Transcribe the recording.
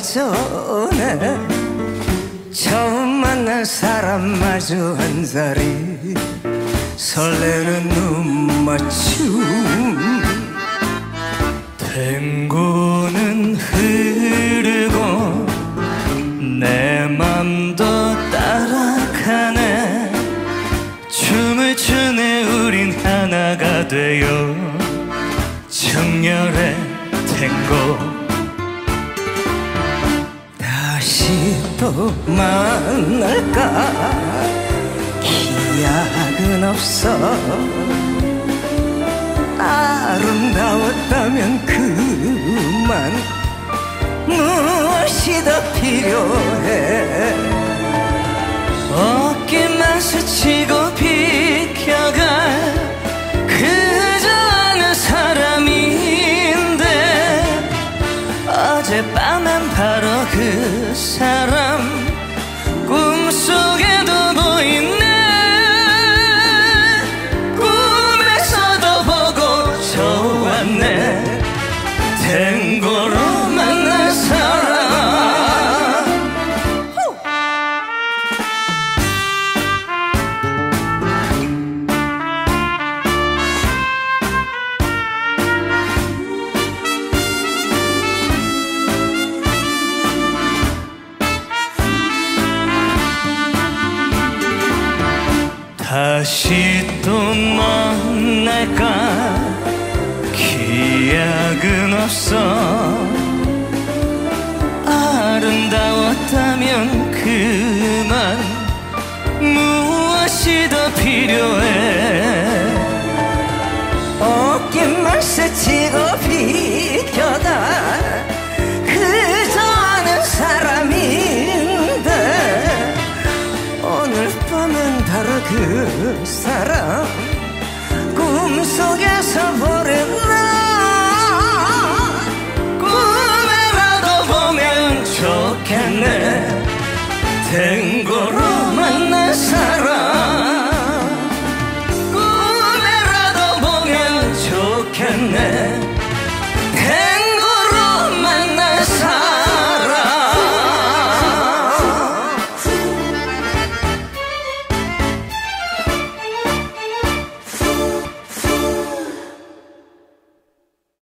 전에 처음 만난 사람 마주 한 자리. 설레는 눈맞춤. 탱고는 흐르고 내 맘도 따라가네. 춤을 추네 우린 하나가 되어. 정열의 탱고 다시 또 만날까? 기약은 없어. 아름다웠다면 그만 무엇이 더 필요해 다시 또 만날까? 기약은 없어. 아름다웠다면 그만 무엇이 더 필요해? 어깨만 스치고 비켜다 사람 꿈속에서 보는 나 꿈에라도 보면 좋겠네. 탱고로 만난 사람.